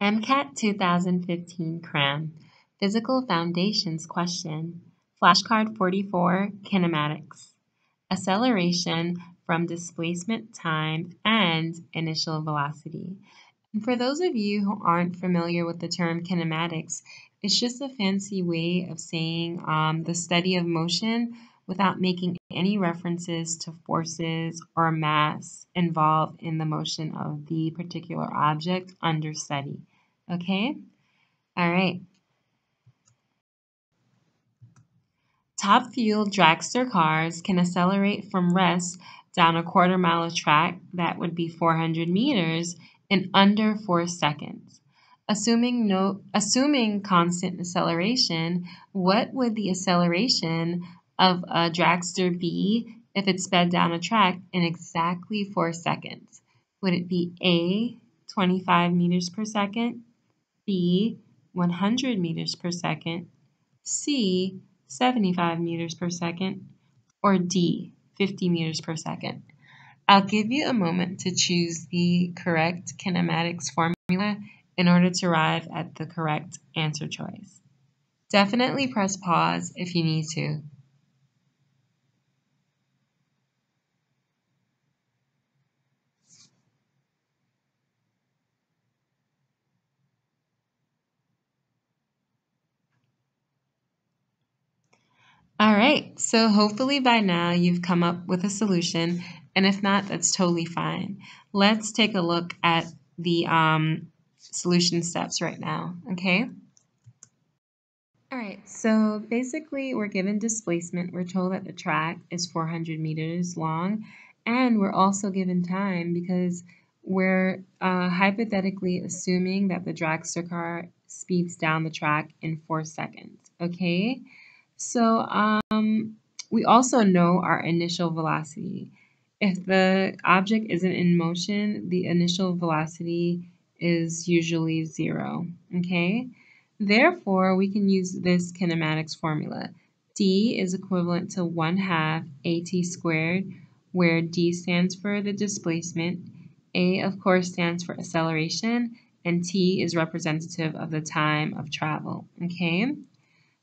MCAT 2015 CRAM. Physical Foundations Question. Flashcard 44 Kinematics. Acceleration from displacement time and initial velocity. And for those of you who aren't familiar with the term kinematics, it's just a fancy way of saying um, the study of motion without making any references to forces or mass involved in the motion of the particular object under study. Okay? All right. Top fuel dragster cars can accelerate from rest down a quarter mile of track, that would be 400 meters, in under 4 seconds. Assuming no assuming constant acceleration, what would the acceleration of a dragster be if it sped down a track in exactly 4 seconds? Would it be A, 25 meters per second, B, 100 meters per second, C, 75 meters per second, or D, 50 meters per second? I'll give you a moment to choose the correct kinematics formula in order to arrive at the correct answer choice. Definitely press pause if you need to. All right, so hopefully by now you've come up with a solution, and if not, that's totally fine. Let's take a look at the um, solution steps right now, okay? All right, so basically we're given displacement. We're told that the track is 400 meters long, and we're also given time because we're uh, hypothetically assuming that the dragster car speeds down the track in four seconds, okay? So um, we also know our initial velocity. If the object isn't in motion, the initial velocity is usually zero, okay? Therefore, we can use this kinematics formula. d is equivalent to 1 half at squared, where d stands for the displacement, a of course stands for acceleration, and t is representative of the time of travel, okay?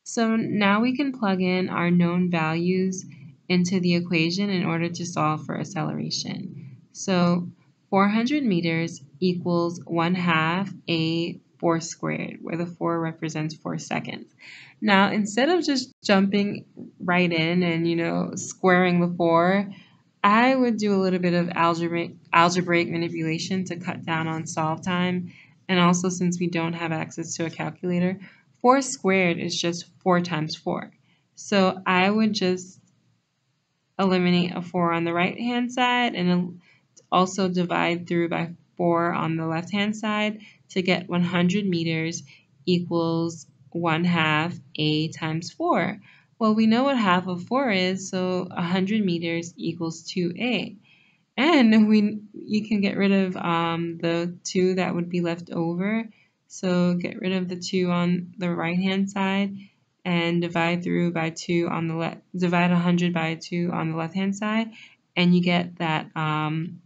So now we can plug in our known values into the equation in order to solve for acceleration. So 400 meters equals 1 half a 4 squared, where the 4 represents 4 seconds. Now, instead of just jumping right in and, you know, squaring the 4, I would do a little bit of algebraic, algebraic manipulation to cut down on solve time. And also, since we don't have access to a calculator, 4 squared is just 4 times 4. So I would just eliminate a 4 on the right hand side and also divide through by 4 on the left hand side to get 100 meters equals 1 half a times 4. Well, we know what half of 4 is, so 100 meters equals 2a. And we you can get rid of um, the 2 that would be left over so get rid of the 2 on the right hand side and divide through by 2 on the left, divide 100 by 2 on the left hand side and you get that um,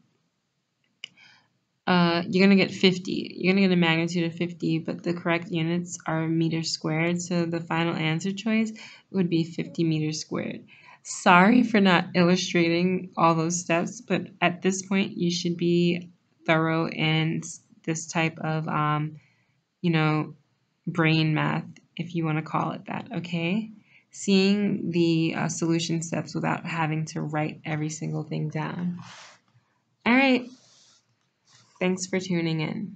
uh, you're going to get 50. You're going to get a magnitude of 50, but the correct units are meters squared. So the final answer choice would be 50 meters squared. Sorry for not illustrating all those steps, but at this point you should be thorough in this type of um, you know, brain math, if you want to call it that, okay? Seeing the uh, solution steps without having to write every single thing down. All right. Thanks for tuning in.